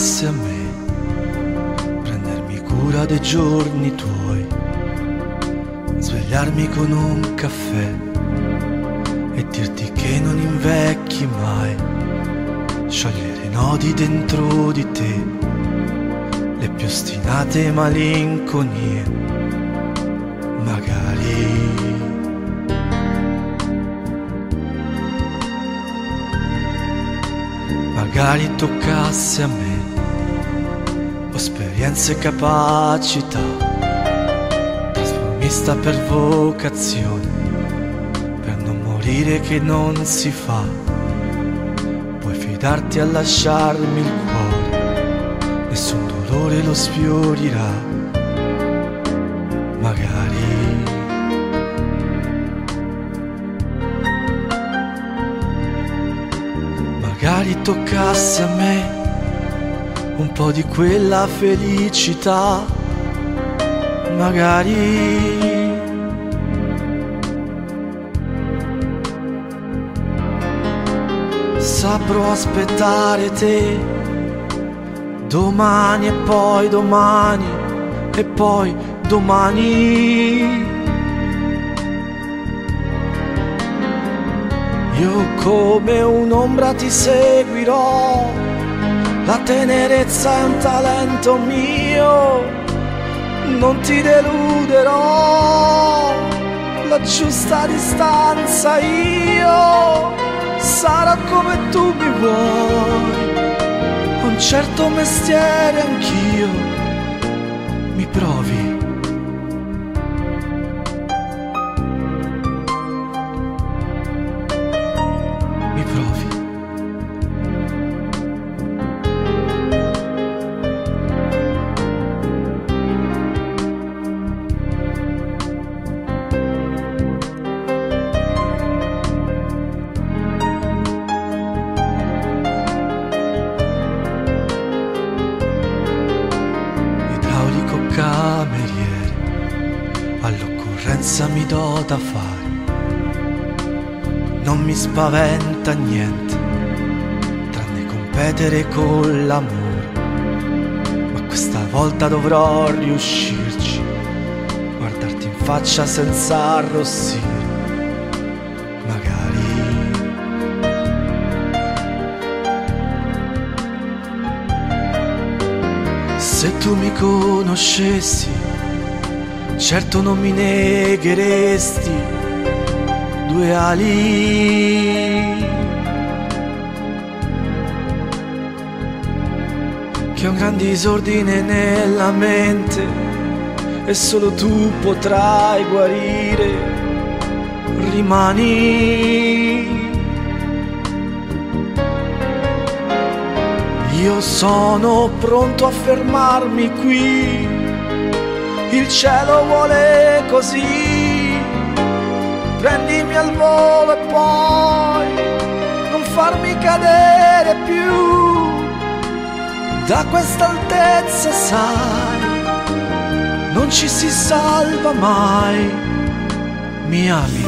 toccasse a me prendermi cura dei giorni tuoi, svegliarmi con un caffè e dirti che non invecchi mai, sciogliere i nodi dentro di te, le più ostinate malinconie, magari. magari toccasse a me esperienze e capacità, trasformista per vocazione, per non morire che non si fa, puoi fidarti a lasciarmi il cuore, nessun dolore lo sfiorirà, magari. Magari toccasse a me un po' di quella felicità, magari. Saprò aspettare te domani e poi domani e poi domani. Io come un'ombra ti seguirò la tenerezza è un talento mio, non ti deluderò. La giusta distanza io sarò come tu mi vuoi. Un certo mestiere anch'io, mi provi. All'occorrenza mi do da fare. Non mi spaventa niente, tranne competere con l'amore. Ma questa volta dovrò riuscirci, guardarti in faccia senza arrossire. Magari. Se tu mi conoscessi, certo non mi negheresti due ali. Che ho un gran disordine nella mente e solo tu potrai guarire. Rimani. Io sono pronto a fermarmi qui, il cielo vuole così, prendimi al volo e poi non farmi cadere più. Da questa altezza, sai, non ci si salva mai, mi ami,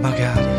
magari.